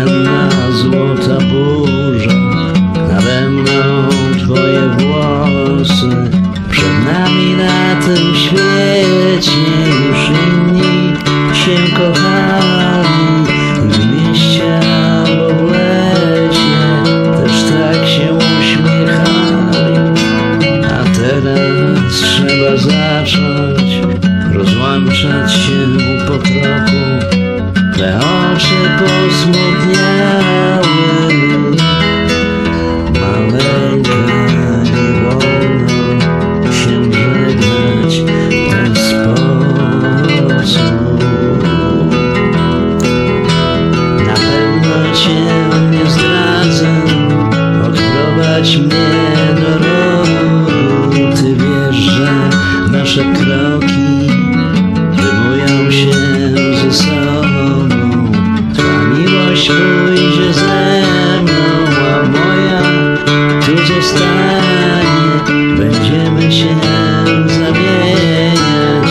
Kremna złota burza Nade mną twoje włosy. Przed nami na tym świecie Już inni się kochali. W mieście w Też tak się uśmiechali. A teraz trzeba zacząć Rozłączać się po trochu może pozmodniać stanie. Będziemy się zamieniać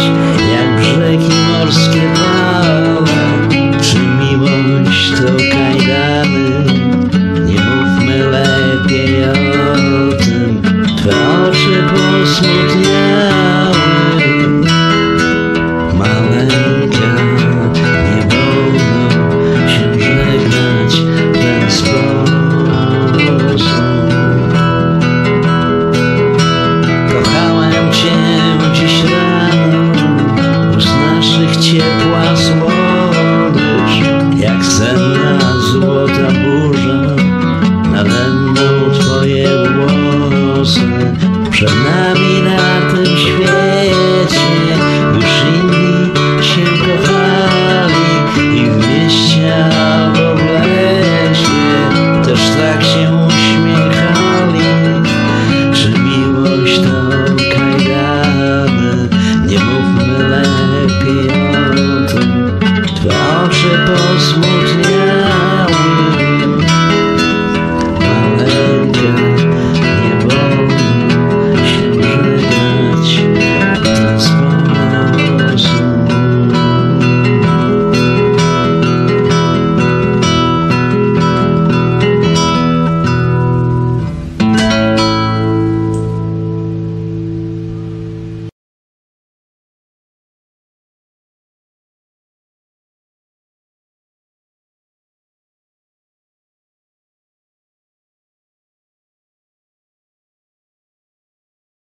Jak brzegi morskie fale Czy miłość to kajdany Otra Navidad.